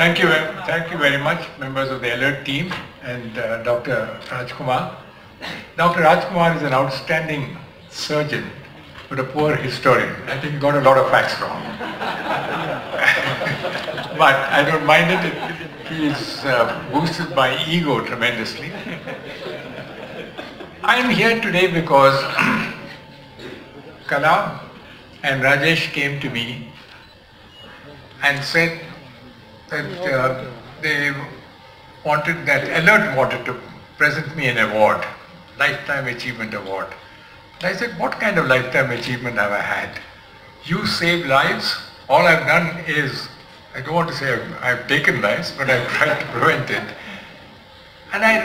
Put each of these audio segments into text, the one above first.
Thank you, thank you very much, members of the alert team and uh, Dr. Rajkumar. Dr. Rajkumar is an outstanding surgeon, but a poor historian. I think he got a lot of facts wrong. but I don't mind it. He is uh, boosted my ego tremendously. I am here today because Kalam and Rajesh came to me and said that uh, they wanted, that Alert wanted to present me an award, Lifetime Achievement Award. And I said, what kind of lifetime achievement have I had? You save lives. All I've done is, I don't want to say I've, I've taken lives, but I've tried to prevent it. And, I,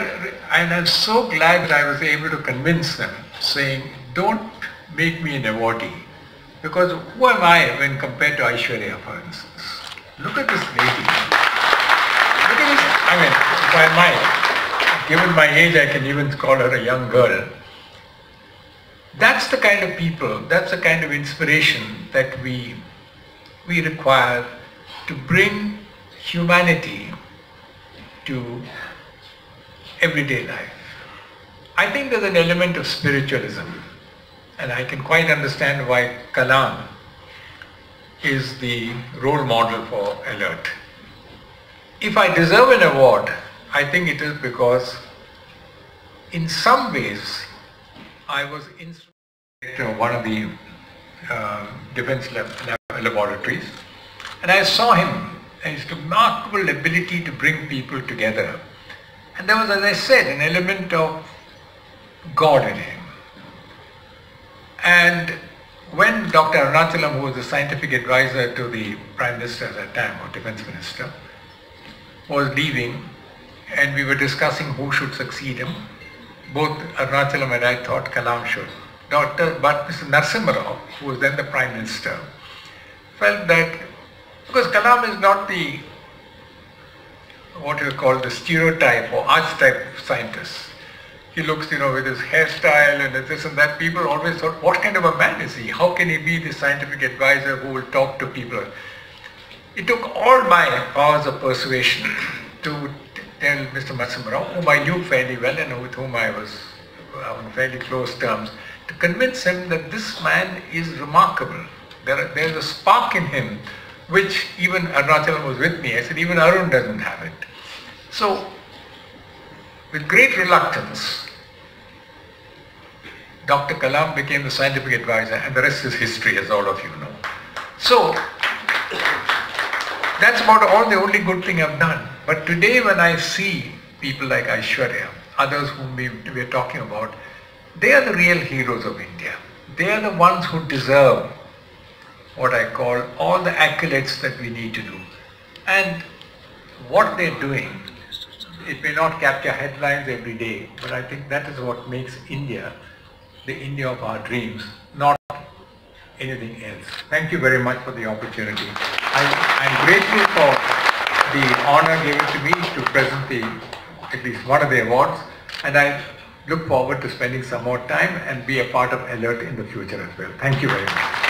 and I'm so glad that I was able to convince them, saying, don't make me an awardee. Because who am I when compared to Aishwarya, for instance? Look at this lady. I mean, given my age, I can even call her a young girl. That's the kind of people, that's the kind of inspiration that we, we require to bring humanity to everyday life. I think there's an element of spiritualism and I can quite understand why Kalam is the role model for alert. If I deserve an award, I think it is because in some ways I was in one of the uh, defense lab, lab laboratories and I saw him and his remarkable ability to bring people together. And there was, as I said, an element of God in him. And when Dr. Arunachalam, who was the scientific advisor to the Prime Minister at that time, or Defense Minister, was leaving and we were discussing who should succeed him, both Arunachalam and I thought Kalam should. Dr. But Mr. Narasimha Rao, who was then the Prime Minister, felt that because Kalam is not the what you call the stereotype or archetype scientist he looks, you know, with his hairstyle and this and that. People always thought, what kind of a man is he? How can he be the scientific advisor who will talk to people? It took all my powers of persuasion to tell Mr. Narasimha whom I knew fairly well and with whom I was uh, on fairly close terms, to convince him that this man is remarkable. There, there is a spark in him which even Arunachalam was with me. I said, even Arun doesn't have it. So, with great reluctance, Dr. Kalam became the scientific advisor and the rest is history as all of you know. So, that's about all the only good thing I've done. But today when I see people like Aishwarya, others whom we, we're talking about, they are the real heroes of India. They are the ones who deserve what I call all the accolades that we need to do. And what they're doing, it may not capture headlines every day, but I think that is what makes India the India of our dreams, not anything else. Thank you very much for the opportunity. I, am grateful for the honor given to me to present the, at least one of the awards, and I look forward to spending some more time and be a part of Alert in the future as well. Thank you very much.